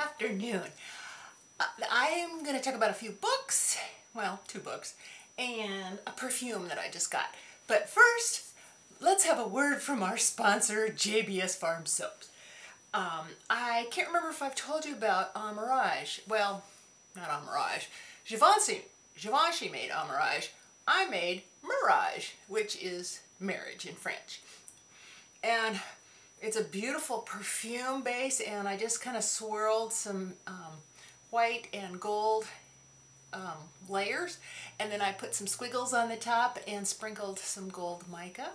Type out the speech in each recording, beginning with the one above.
afternoon. Uh, I am going to talk about a few books, well, two books, and a perfume that I just got. But first, let's have a word from our sponsor, JBS Farm Soaps. Um, I can't remember if I've told you about Amarige. Well, not Amarige. Givenchy, Givenchy made Amarige. I made Marige, which is marriage in French. And it's a beautiful perfume base and I just kind of swirled some um, white and gold um, layers and then I put some squiggles on the top and sprinkled some gold mica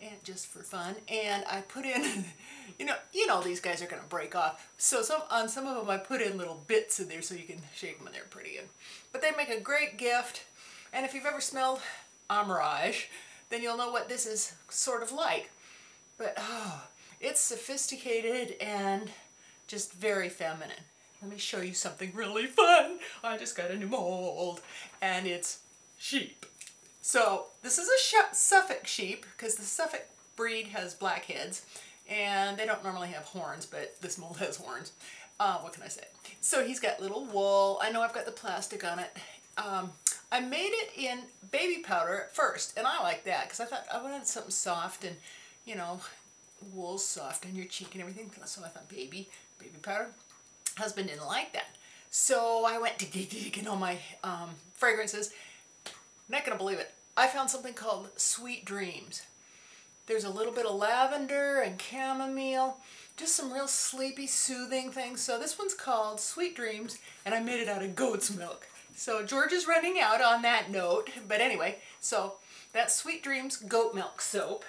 and just for fun and I put in you know you know these guys are gonna break off. So some on some of them I put in little bits in there so you can shake them and they're pretty good. But they make a great gift and if you've ever smelled Amarige then you'll know what this is sort of like. But oh it's sophisticated and just very feminine let me show you something really fun. I just got a new mold and it's sheep. So this is a Suffolk sheep because the Suffolk breed has black heads and they don't normally have horns, but this mold has horns. Uh, what can I say? So he's got little wool. I know I've got the plastic on it. Um, I made it in baby powder at first, and I like that because I thought I wanted something soft and, you know, wool soft on your cheek and everything. So I thought baby, baby powder husband didn't like that. So I went to dig and all my um, fragrances. Not gonna believe it. I found something called Sweet Dreams. There's a little bit of lavender and chamomile, just some real sleepy, soothing things. So this one's called Sweet Dreams, and I made it out of goat's milk. So George is running out on that note, but anyway, so that's Sweet Dreams goat milk soap.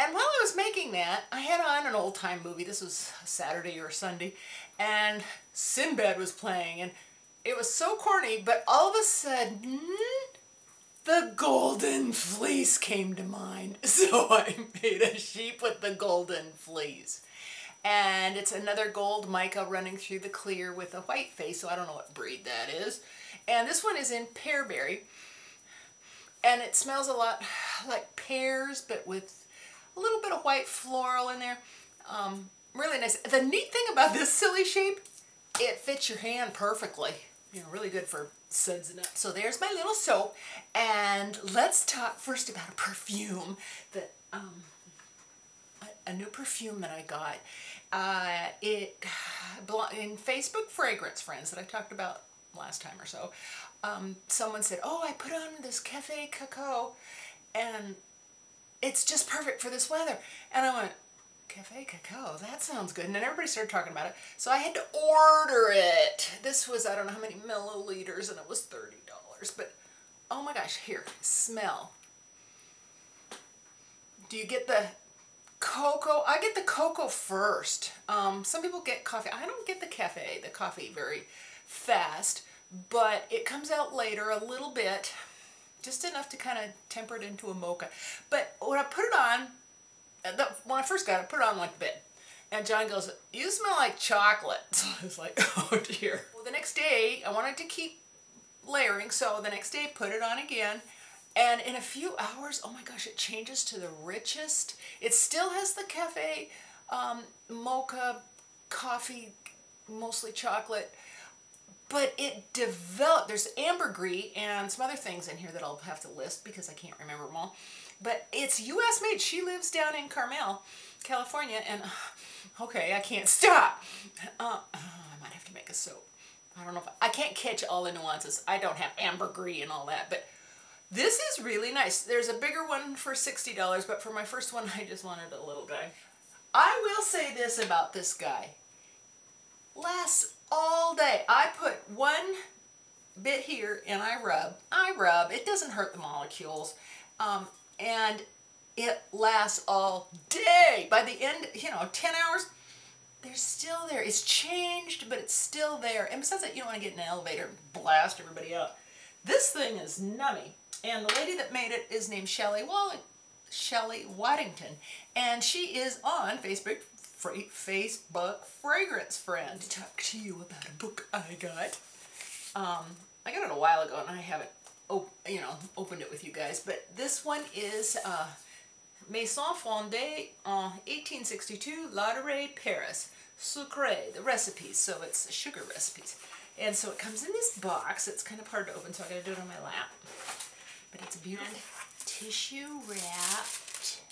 And while I was making that, I had on an old time movie. This was Saturday or Sunday. And Sinbad was playing. And it was so corny, but all of a sudden, the golden fleece came to mind. So I made a sheep with the golden fleece. And it's another gold mica running through the clear with a white face, so I don't know what breed that is. And this one is in pearberry. And it smells a lot like pears, but with a little bit of white floral in there. Um, really nice. The neat thing about this silly shape, it fits your hand perfectly. You know, really good for suds and nuts. So there's my little soap. And let's talk first about a perfume that, um, a, a new perfume that I got. Uh, it, in Facebook Fragrance Friends that I talked about last time or so, um, someone said, oh, I put on this Cafe Coco and it's just perfect for this weather. And I went, Cafe Cacao, that sounds good. And then everybody started talking about it. So I had to order it. This was, I don't know how many milliliters, and it was $30. But, oh my gosh, here, smell. Do you get the cocoa? I get the cocoa first. Um, some people get coffee. I don't get the cafe, the coffee very fast, but it comes out later a little bit just enough to kind of temper it into a mocha. But when I put it on, uh, when I first got it, I put it on like the bed. And John goes, you smell like chocolate. So I was like, oh dear. Well, the next day, I wanted to keep layering, so the next day, put it on again. And in a few hours, oh my gosh, it changes to the richest. It still has the cafe um, mocha coffee, mostly chocolate, but it developed, there's ambergris and some other things in here that I'll have to list because I can't remember them all. But it's U.S. made. She lives down in Carmel, California, and okay, I can't stop. Uh, I might have to make a soap. I don't know if I, I can't catch all the nuances. I don't have ambergris and all that, but this is really nice. There's a bigger one for $60, but for my first one, I just wanted a little guy. I will say this about this guy. Lasts all day. I put one bit here and I rub. I rub. It doesn't hurt the molecules. Um, and it lasts all day. By the end, you know, 10 hours, they're still there. It's changed, but it's still there. And besides that, you don't want to get in an elevator and blast everybody out. This thing is nummy. And the lady that made it is named Shelley Wall Shelley Waddington. And she is on Facebook Facebook fragrance friend to talk to you about a book I got. Um, I got it a while ago and I haven't, you know, opened it with you guys. But this one is uh, Maison Fondée en 1862, Ladurée, Paris. sucre, the recipes. So it's sugar recipes. And so it comes in this box. It's kind of hard to open, so I gotta do it on my lap. But it's beautiful. Tissue wrapped.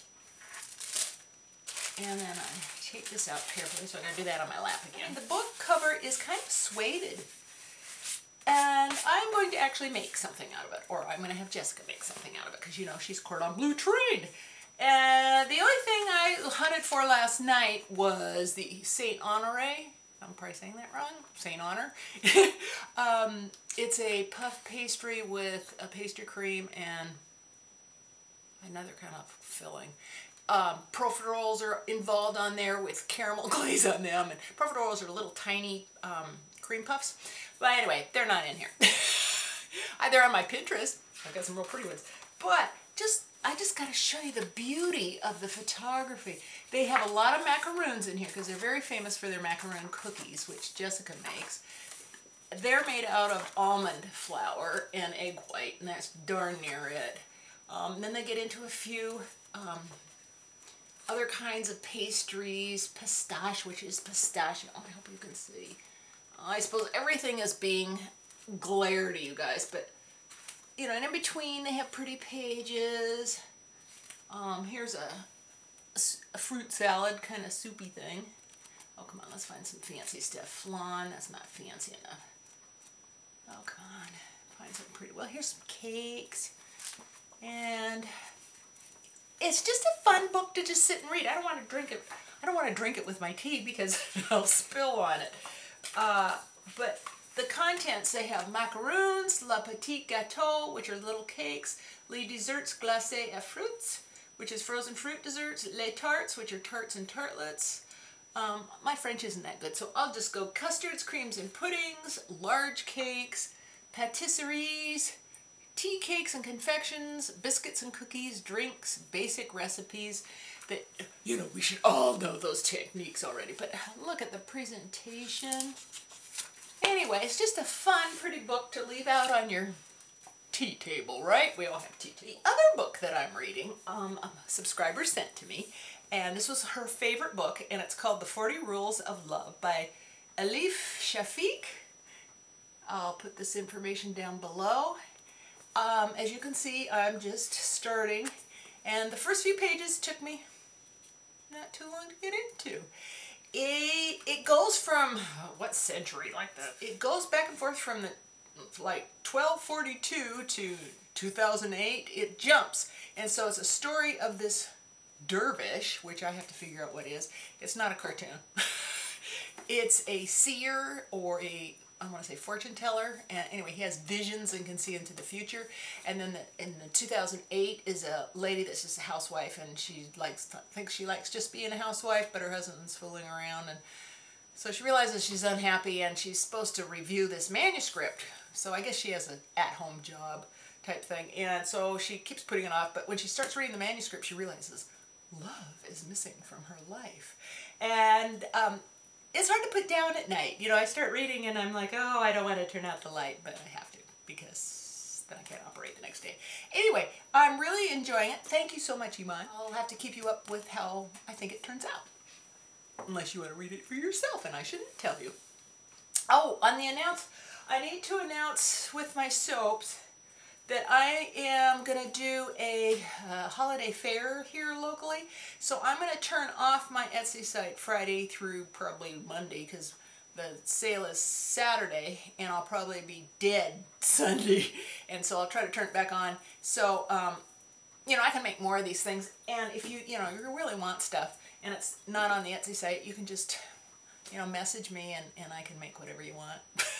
And then I take this out carefully, so I'm going to do that on my lap again. The book cover is kind of suede. And I'm going to actually make something out of it, or I'm going to have Jessica make something out of it, because you know she's cordon bleu trained. And the only thing I hunted for last night was the Saint Honore. I'm probably saying that wrong. Saint Honor. um, it's a puff pastry with a pastry cream and another kind of filling. Um, profiteroles are involved on there with caramel glaze on them. And profiteroles are little tiny um, cream puffs. But anyway, they're not in here. they're on my Pinterest. I've got some real pretty ones. But just I just got to show you the beauty of the photography. They have a lot of macaroons in here because they're very famous for their macaroon cookies, which Jessica makes. They're made out of almond flour and egg white, and that's darn near it. Um, then they get into a few um, other kinds of pastries, pistachio, which is pistachio. I hope you can see. I suppose everything is being glare to you guys, but you know, and in between they have pretty pages. Um, here's a, a fruit salad kind of soupy thing. Oh, come on, let's find some fancy stuff. Flan, that's not fancy enough. Oh, come on, find something pretty. Well, here's some cakes. And it's just a fun book to just sit and read. I don't want to drink it. I don't want to drink it with my tea because I'll spill on it. Uh, but the contents, they have macaroons, la petite gâteau, which are little cakes, les desserts glacés à fruits, which is frozen fruit desserts, les tarts, which are tarts and tartlets. Um, my French isn't that good, so I'll just go custards, creams, and puddings, large cakes, patisseries, tea cakes and confections, biscuits and cookies, drinks, basic recipes that, you know, we should all know those techniques already, but look at the presentation. Anyway, it's just a fun, pretty book to leave out on your tea table, right? We all have tea. The other book that I'm reading, um, a subscriber sent to me, and this was her favorite book, and it's called The 40 Rules of Love by Elif Shafak. I'll put this information down below. Um, as you can see, I'm just starting, and the first few pages took me not too long to get into. It, it goes from, what century, like the, it goes back and forth from the, like 1242 to 2008, it jumps. And so it's a story of this dervish, which I have to figure out what is. It's not a cartoon. it's a seer or a I want to say fortune teller. And anyway, he has visions and can see into the future. And then the, in the 2008 is a lady that's just a housewife and she likes thinks she likes just being a housewife, but her husband's fooling around and so she realizes she's unhappy and she's supposed to review this manuscript. So I guess she has an at-home job type thing. And so she keeps putting it off, but when she starts reading the manuscript, she realizes love is missing from her life. And um, it's hard to put down at night. You know, I start reading and I'm like, oh, I don't want to turn out the light, but I have to because then I can't operate the next day. Anyway, I'm really enjoying it. Thank you so much, Iman. I'll have to keep you up with how I think it turns out. Unless you want to read it for yourself, and I shouldn't tell you. Oh, on the announce, I need to announce with my soaps that I am going to do a uh, holiday fair here locally. So I'm going to turn off my Etsy site Friday through probably Monday because the sale is Saturday and I'll probably be dead Sunday. And so I'll try to turn it back on. So, um, you know, I can make more of these things. And if you, you know, you really want stuff and it's not on the Etsy site, you can just, you know, message me and, and I can make whatever you want.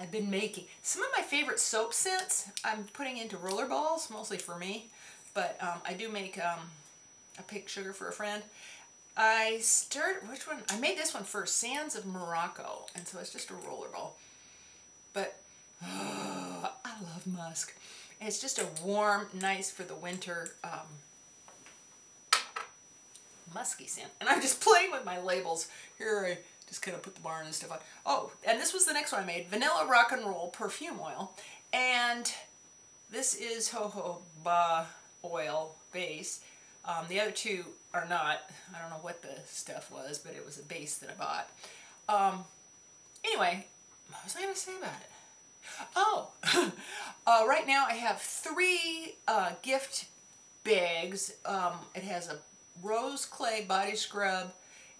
I've been making. Some of my favorite soap scents I'm putting into roller balls, mostly for me, but um, I do make um, a pink sugar for a friend. I stirred, which one? I made this one first, Sands of Morocco, and so it's just a roller ball. But oh, I love musk. It's just a warm, nice for the winter um, musky scent. And I'm just playing with my labels. Here I just kind of put the barn and stuff on. Oh, and this was the next one I made, Vanilla Rock and Roll Perfume Oil. And this is jojoba oil base. Um, the other two are not. I don't know what the stuff was, but it was a base that I bought. Um, anyway, what was I going to say about it? Oh, uh, right now I have three uh, gift bags. Um, it has a rose clay body scrub,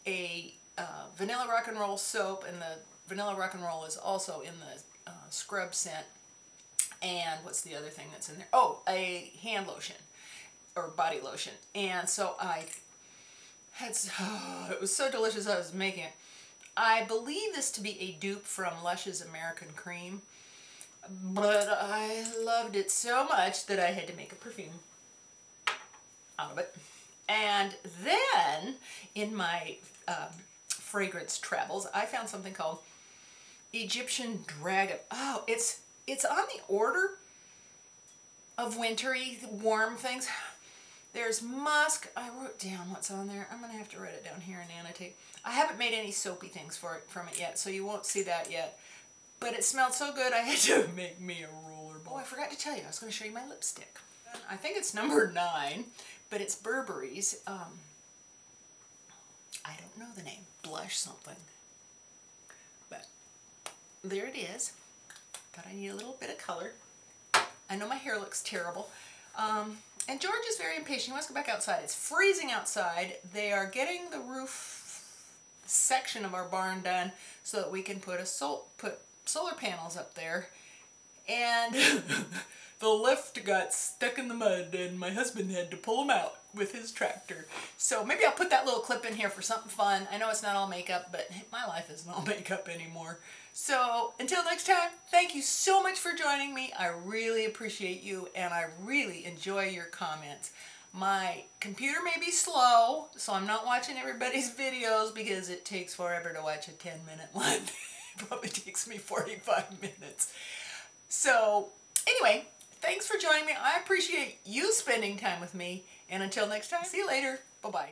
a uh, vanilla rock and roll soap, and the vanilla rock and roll is also in the uh, scrub scent. And what's the other thing that's in there? Oh, a hand lotion or body lotion. And so I had, oh, it was so delicious I was making it. I believe this to be a dupe from Lush's American Cream, but I loved it so much that I had to make a perfume out of it. And then in my um, fragrance travels, I found something called Egyptian Dragon. Oh, it's it's on the order of wintry, warm things. There's musk. I wrote down what's on there. I'm going to have to write it down here and annotate. I haven't made any soapy things for it from it yet, so you won't see that yet. But it smelled so good I had to make me a roller ball. Oh, I forgot to tell you. I was going to show you my lipstick. I think it's number nine, but it's Burberry's. Um, I don't know the name. Blush something. But there it is. Thought I need a little bit of color. I know my hair looks terrible. Um, and George is very impatient. He wants to go back outside. It's freezing outside. They are getting the roof section of our barn done so that we can put a sol put solar panels up there. And the lift got stuck in the mud and my husband had to pull him out with his tractor. So maybe I'll put that little clip in here for something fun. I know it's not all makeup, but my life isn't all makeup anymore. So until next time, thank you so much for joining me. I really appreciate you and I really enjoy your comments. My computer may be slow, so I'm not watching everybody's videos because it takes forever to watch a 10 minute one. it probably takes me 45 minutes. So anyway, thanks for joining me. I appreciate you spending time with me. And until next time, see you later. Bye-bye.